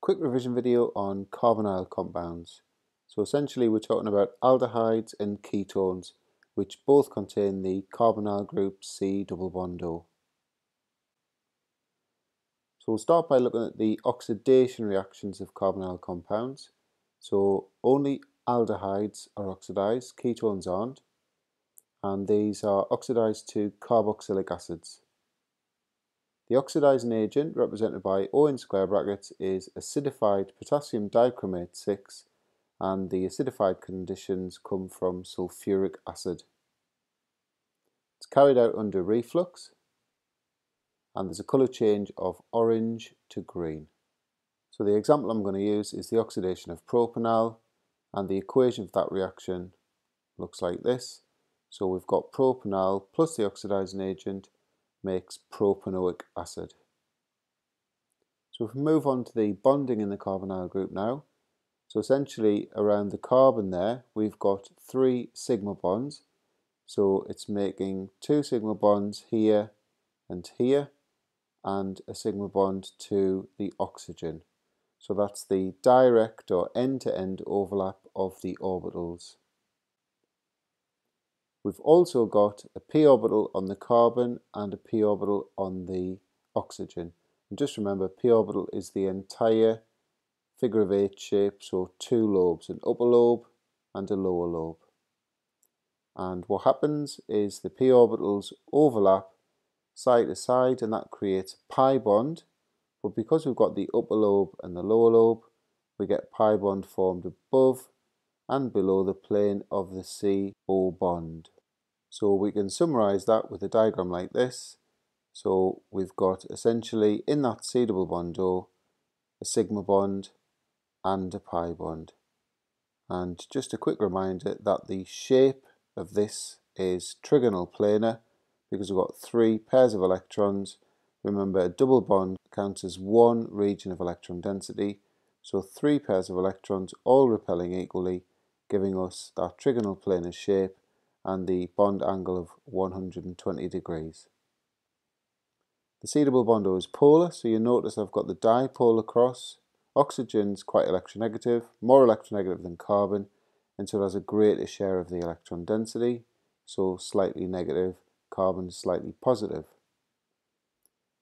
quick revision video on carbonyl compounds. So essentially we're talking about aldehydes and ketones which both contain the carbonyl group C double bond O. So we'll start by looking at the oxidation reactions of carbonyl compounds. So only aldehydes are oxidized, ketones aren't, and these are oxidized to carboxylic acids. The oxidizing agent, represented by O in square brackets, is acidified potassium dichromate 6 and the acidified conditions come from sulfuric acid. It's carried out under reflux and there's a colour change of orange to green. So the example I'm going to use is the oxidation of propanal and the equation for that reaction looks like this. So we've got propanal plus the oxidizing agent makes propanoic acid. So if we move on to the bonding in the carbonyl group now, so essentially around the carbon there, we've got three sigma bonds. So it's making two sigma bonds here and here, and a sigma bond to the oxygen. So that's the direct or end-to-end -end overlap of the orbitals. We've also got a p orbital on the carbon and a p orbital on the oxygen. And just remember, p orbital is the entire figure of eight shape, so two lobes, an upper lobe and a lower lobe. And what happens is the p orbitals overlap side to side and that creates a pi bond. But because we've got the upper lobe and the lower lobe, we get pi bond formed above and below the plane of the CO bond. So we can summarize that with a diagram like this. So we've got essentially in that C double bond O a sigma bond and a pi bond. And just a quick reminder that the shape of this is trigonal planar because we've got three pairs of electrons. Remember a double bond counts as one region of electron density. So three pairs of electrons all repelling equally giving us that trigonal planar shape and the bond angle of 120 degrees. The C double bond O is polar, so you notice I've got the dipole across. Oxygen's quite electronegative, more electronegative than carbon, and so it has a greater share of the electron density, so slightly negative, carbon slightly positive.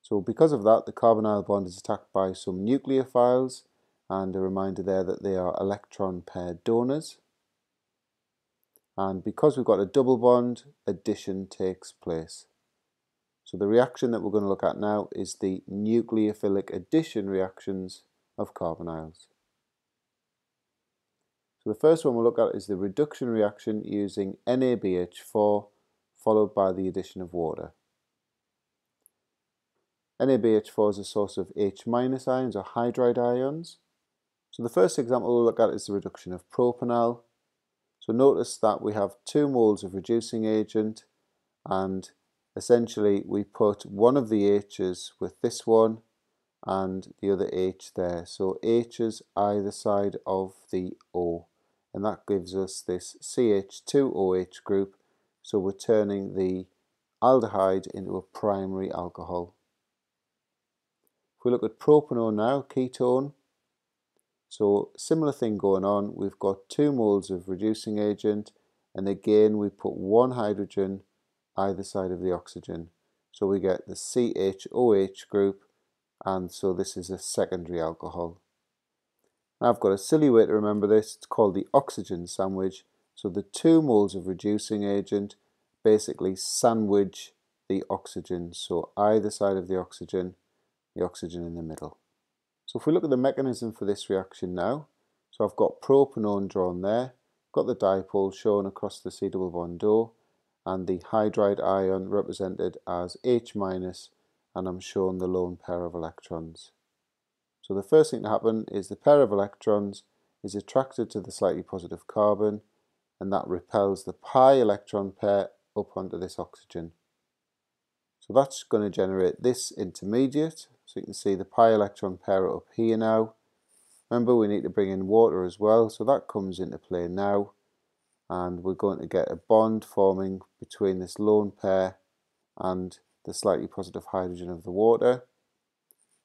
So because of that, the carbonyl bond is attacked by some nucleophiles, and a reminder there that they are electron pair donors and because we've got a double bond addition takes place. So the reaction that we're going to look at now is the nucleophilic addition reactions of carbonyls. So the first one we'll look at is the reduction reaction using NaBH4 followed by the addition of water. NaBH4 is a source of H- ions or hydride ions. So the first example we'll look at is the reduction of propanal so notice that we have two moles of reducing agent and essentially we put one of the H's with this one and the other H there. So H's either side of the O and that gives us this CH2OH group. So we're turning the aldehyde into a primary alcohol. If we look at propanone now, ketone, so similar thing going on, we've got two moles of reducing agent and again we put one hydrogen either side of the oxygen. So we get the CHOH group and so this is a secondary alcohol. Now I've got a silly way to remember this, it's called the oxygen sandwich. So the two moles of reducing agent basically sandwich the oxygen. So either side of the oxygen, the oxygen in the middle. So if we look at the mechanism for this reaction now, so I've got propanone drawn there, got the dipole shown across the C double bond O, and the hydride ion represented as H minus, and I'm shown the lone pair of electrons. So the first thing to happen is the pair of electrons is attracted to the slightly positive carbon, and that repels the pi electron pair up onto this oxygen. So that's going to generate this intermediate, so you can see the pi electron pair up here now. Remember we need to bring in water as well, so that comes into play now. And we're going to get a bond forming between this lone pair and the slightly positive hydrogen of the water.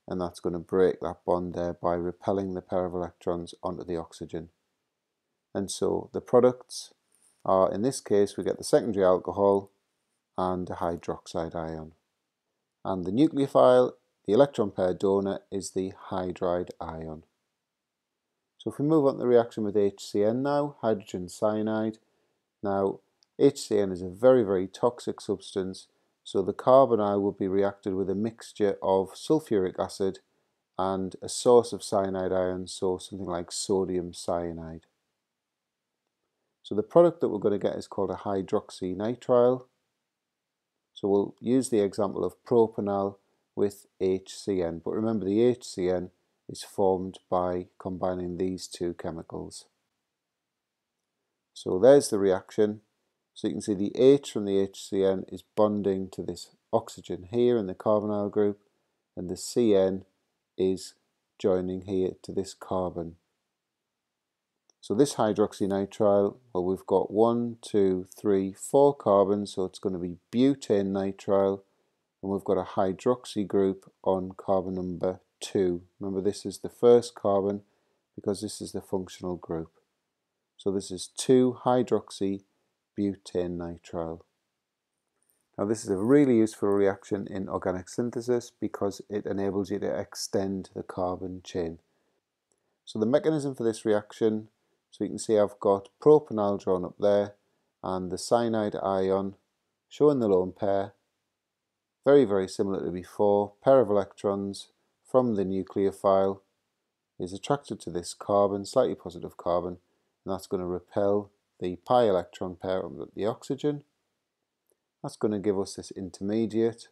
and that's going to break that bond there by repelling the pair of electrons onto the oxygen. And so the products are, in this case, we get the secondary alcohol and a hydroxide ion. And the nucleophile, the electron pair donor, is the hydride ion. So if we move on to the reaction with HCN now, hydrogen cyanide. Now, HCN is a very, very toxic substance so the carbonyl will be reacted with a mixture of sulfuric acid and a source of cyanide ions, so something like sodium cyanide. So the product that we're going to get is called a hydroxynitrile. So we'll use the example of propanal with HCN, but remember the HCN is formed by combining these two chemicals. So there's the reaction. So you can see the H from the HCN is bonding to this oxygen here in the carbonyl group and the CN is joining here to this carbon. So this hydroxynitrile, well we've got one, two, three, four carbons, so it's going to be butane nitrile, and we've got a hydroxy group on carbon number two. Remember this is the first carbon because this is the functional group. So this is 2 hydroxy butane nitrile. Now this is a really useful reaction in organic synthesis because it enables you to extend the carbon chain. So the mechanism for this reaction, so you can see I've got propanal drawn up there and the cyanide ion showing the lone pair. Very, very similar to before, pair of electrons from the nucleophile is attracted to this carbon, slightly positive carbon, and that's going to repel the pi electron pair of the oxygen. That's going to give us this intermediate.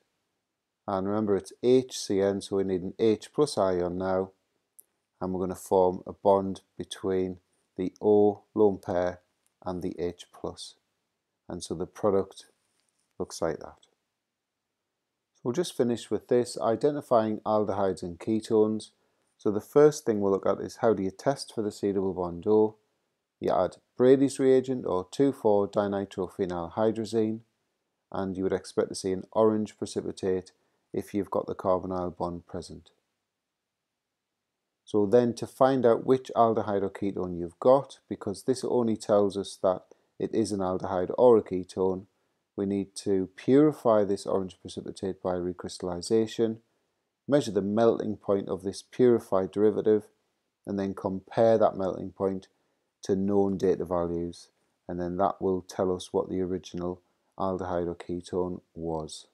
And remember it's HCN, so we need an H plus ion now. And we're going to form a bond between the O lone pair and the H plus. And so the product looks like that. We'll just finish with this, identifying aldehydes and ketones. So the first thing we'll look at is how do you test for the C double bond O. You add Brady's reagent or 2,4-dinitrophenylhydrazine and you would expect to see an orange precipitate if you've got the carbonyl bond present. So then to find out which aldehyde or ketone you've got, because this only tells us that it is an aldehyde or a ketone, we need to purify this orange precipitate by recrystallization, measure the melting point of this purified derivative, and then compare that melting point to known data values and then that will tell us what the original aldehyde or ketone was.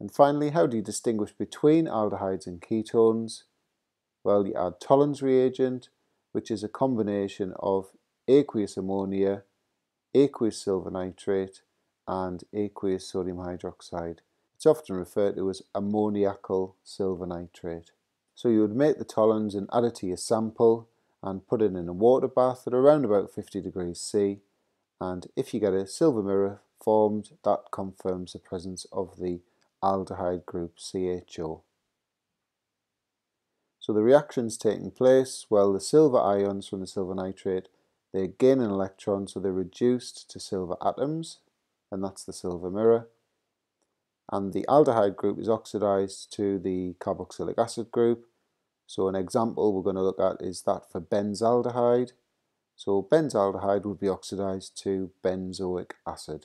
And finally, how do you distinguish between aldehydes and ketones? Well, you add Tollens reagent, which is a combination of aqueous ammonia, aqueous silver nitrate, and aqueous sodium hydroxide. It's often referred to as ammoniacal silver nitrate. So you would make the Tollens and add it to your sample and put it in a water bath at around about 50 degrees C and if you get a silver mirror formed that confirms the presence of the aldehyde group CHO. So the reaction's taking place, well the silver ions from the silver nitrate they gain an electron so they're reduced to silver atoms and that's the silver mirror and the aldehyde group is oxidized to the carboxylic acid group so an example we're going to look at is that for benzaldehyde. So benzaldehyde would be oxidized to benzoic acid.